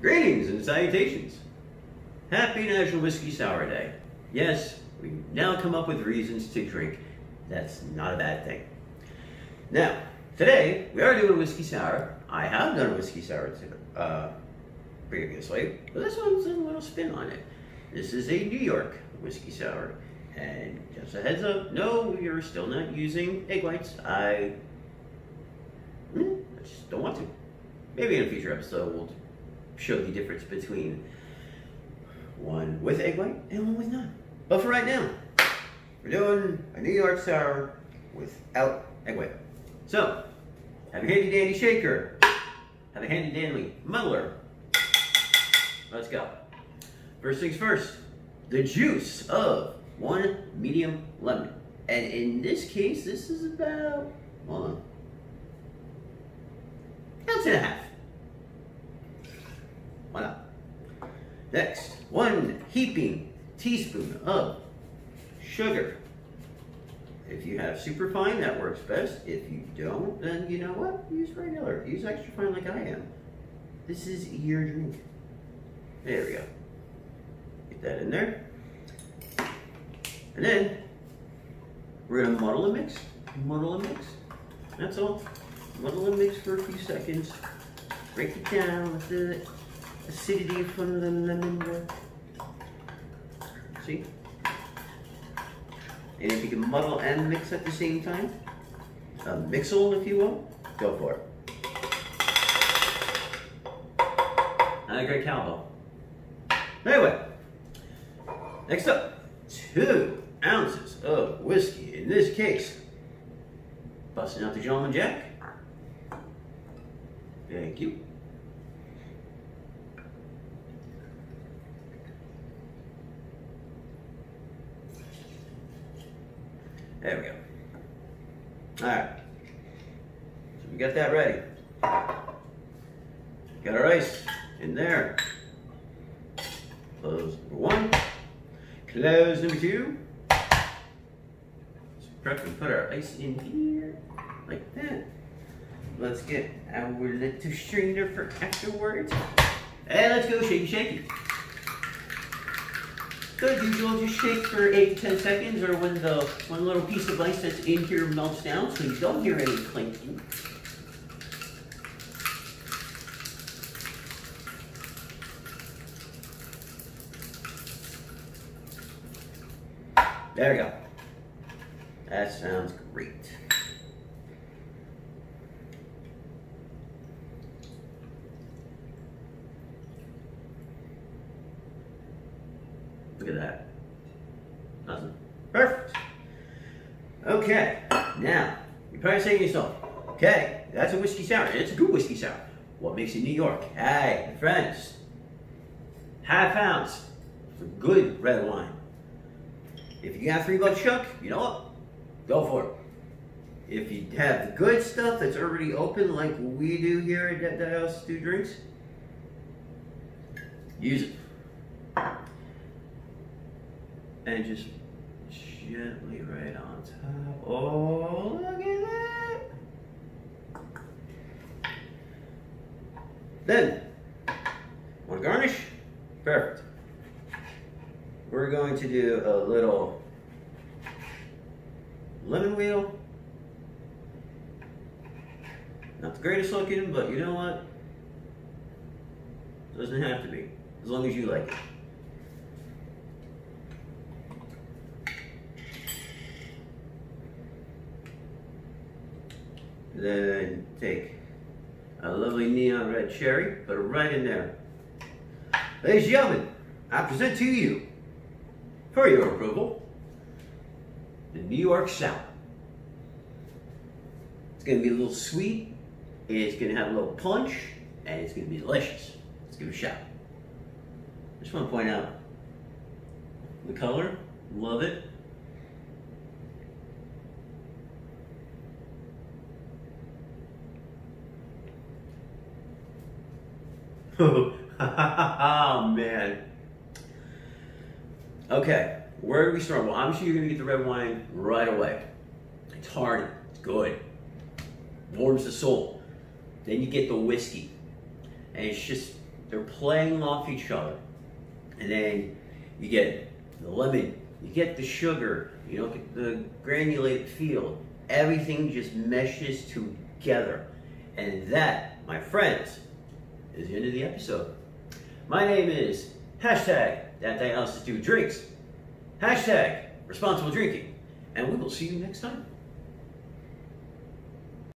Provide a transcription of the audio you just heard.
Greetings and salutations. Happy National Whiskey Sour Day. Yes, we now come up with reasons to drink. That's not a bad thing. Now, today we are doing a whiskey sour. I have done a whiskey sour uh, previously, but this one's a little spin on it. This is a New York whiskey sour. And just a heads up, no, are still not using egg whites. I, mm, I just don't want to. Maybe in a future episode we'll show the difference between one with egg white and one with none. But for right now, we're doing a New York sour without egg white. So, have a handy dandy shaker, have a handy dandy muddler. Let's go. First things first, the juice of one medium lemon. And in this case, this is about, hold on, ounce and a half. Voila. Next, one heaping teaspoon of sugar. If you have super fine, that works best. If you don't, then you know what? Use regular. Use extra fine like I am. This is your drink. There we go. Get that in there. And then, we're gonna muddle and mix. Muddle and mix. That's all. Muddle and mix for a few seconds. Break it down with the acidity from the lemon. See? And if you can muddle and mix at the same time, uh, a mixel if you will, go for it. Not a great cowbell. Anyway, next up, two ounces of whiskey. In this case, busting out the Gentleman Jack. Thank you. There we go. All right. So we got that ready. Got our ice in there. Close number one. Close number two. Let's prep and put our ice in here, like that. Let's get our little strainer for afterwards. And let's go shaky shaky. So as usual, just shake for 8 to 10 seconds or when the one little piece of ice that's in here melts down so you don't hear any clinking. There we go. That sounds great. Look at that. Nothing. Perfect. Okay, now, you're probably saying to yourself, okay, that's a whiskey sour, it's a good whiskey sour. What makes it New York? Hey, friends, half ounce for good red wine. If you got three bucks chuck, you know what? Go for it. If you have the good stuff that's already open, like we do here at Dat Dialysis Dude Drinks, use it and just gently right on top. Oh, look at that. Then, want to garnish? Perfect. We're going to do a little lemon wheel. Not the greatest looking, but you know what? Doesn't have to be, as long as you like it. Then take a lovely neon red cherry, put it right in there. Ladies and gentlemen, I present to you, for your approval, the New York Sour. It's gonna be a little sweet, it's gonna have a little punch, and it's gonna be delicious. Let's give it a shot. I just wanna point out the color, love it. oh man. Okay, where do we start? Well, I'm sure you're gonna get the red wine right away. It's hearty, it's good, warms the soul. Then you get the whiskey, and it's just They're playing off each other. And then you get the lemon, you get the sugar, you know, the granulated feel. Everything just meshes together. And that, my friends, is the end of the episode. My name is hashtag that dialysis dude drinks, hashtag responsible drinking, and we will see you next time.